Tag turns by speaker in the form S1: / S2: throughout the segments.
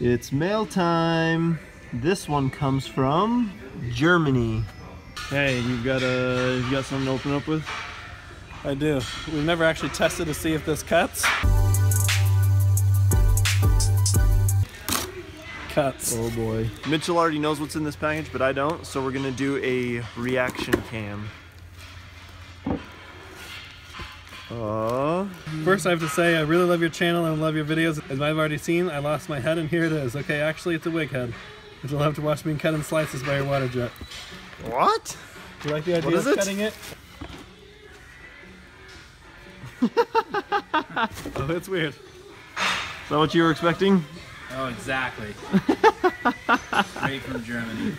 S1: It's mail time. This one comes from Germany. Hey, you've got a you got something to open up with?
S2: I do. We've never actually tested to see if this cuts. Cuts.
S1: Oh boy. Mitchell already knows what's in this package, but I don't, so we're gonna do a reaction cam.
S2: First, I have to say I really love your channel and love your videos. As I've already seen, I lost my head, and here it is. Okay, actually, it's a wig head. But you'll have to watch me cut in slices by your water jet.
S1: what?
S2: Do you like the idea of
S1: it?
S2: cutting it? oh, it's weird.
S1: Is that what you were expecting?
S3: Oh, exactly. Straight from Germany.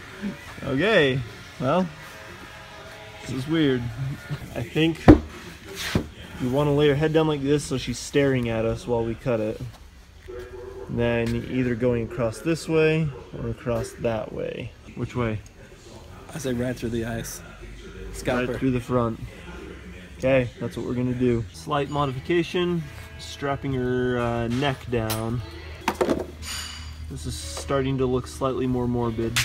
S1: Okay, well, this is weird. I think we want to lay her head down like this so she's staring at us while we cut it. And then either going across this way or across that way. Which way?
S2: I say right through the ice. Scalper.
S1: Right through the front. Okay, that's what we're gonna do. Slight modification, strapping her uh, neck down. This is starting to look slightly more morbid.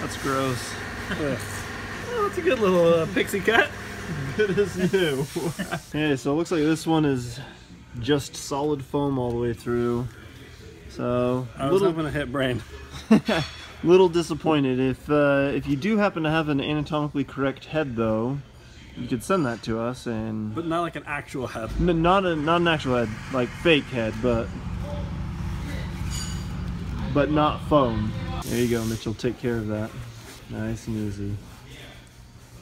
S1: That's gross.
S2: Oh, that's a good little uh, pixie cut.
S1: Good as new. okay, so it looks like this one is just solid foam all the way through. So
S2: I was
S1: little
S2: hoping to hit brain.
S1: little disappointed. If uh, if you do happen to have an anatomically correct head, though, you could send that to us and
S2: But not like an actual head.
S1: N- not a not an actual head, like fake head, but but not foam. There you go, Mitchell. Take care of that. Nice and easy.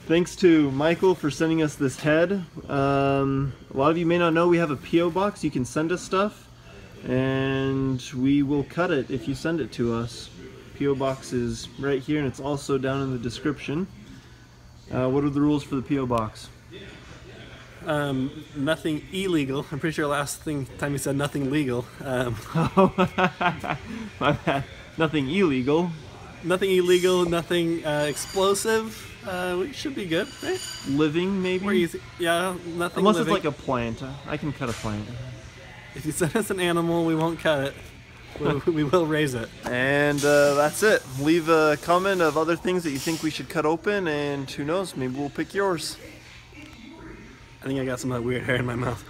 S1: Thanks to Michael for sending us this head. Um, a lot of you may not know we have a PO box. You can send us stuff, and we will cut it if you send it to us. PO box is right here, and it's also down in the description. Uh, what are the rules for the PO box?
S2: Um, nothing illegal. I'm pretty sure last thing time you said nothing legal. Um,
S1: My bad. Nothing illegal.
S2: nothing illegal. Nothing uh, explosive. Uh, we should be good, right?
S1: Living, maybe.
S2: We're easy. Yeah, nothing.
S1: Unless
S2: living.
S1: it's like a plant. I can cut a plant.
S2: If you send us an animal, we won't cut it. We, we will raise it.
S1: And uh, that's it. Leave a comment of other things that you think we should cut open, and who knows, maybe we'll pick yours.
S2: I think I got some of that weird hair in my mouth.